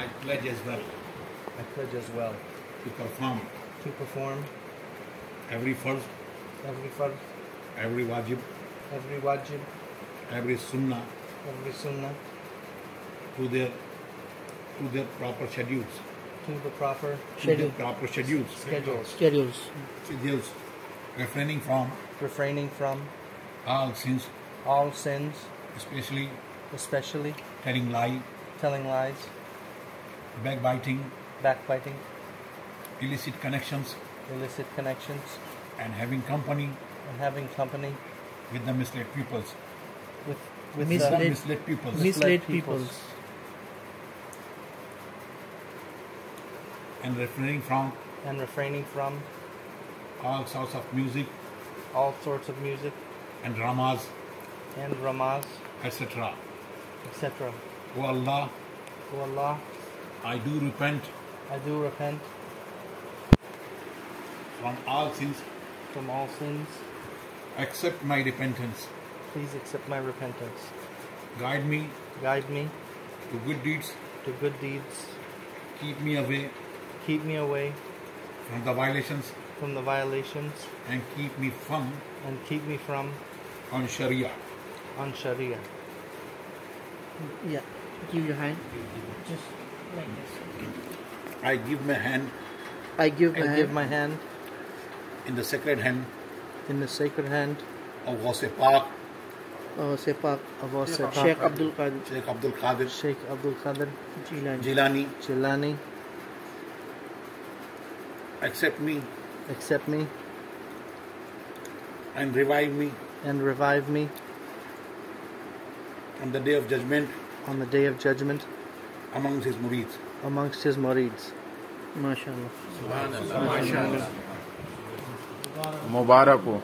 I pledge as well. I pledge as well. To perform. To perform. Every farz, every fard, every wajib, every wajib, every sunnah. Every sunnah. To their to their proper schedules. to the proper To Schedule. their proper schedules. schedules, Schedules. Schedules. Refraining from. Refraining from all sins, all sins, especially especially telling lie, telling lies, backbiting, backbiting, illicit connections, illicit connections, and having company and having company with the misled peoples. with with Misled- the misled peoples. Misled peoples. and refraining from and refraining from all sorts of music all sorts of music and dramas, and ramaz, etc. etc. O Allah, O Allah, I do repent I do repent from all sins. from all sins. Accept my repentance. Please accept my repentance. Guide me Guide me to good deeds. to good deeds. Keep me away Keep me away from the violations from the violations and keep me from. and keep me from on Sharia. on Sharia. Yeah. Give your hand. Just like this. I give my hand. I give my I hand. give my hand. In the sacred hand. In the sacred hand. Of Ghaus Pak, uh, Sepak of our Sheikh Sheikh Abdul Qadir. Sheikh Abdul Qadir. Sheikh Abdul Qadir. Jilani. Jilani. Jilani. Accept me. Accept me. And revive me. And revive me. On the day of judgment. On the day of judgment amongst his murids. Amongst his murids. MashaAllah. MashaAllah. Mubarak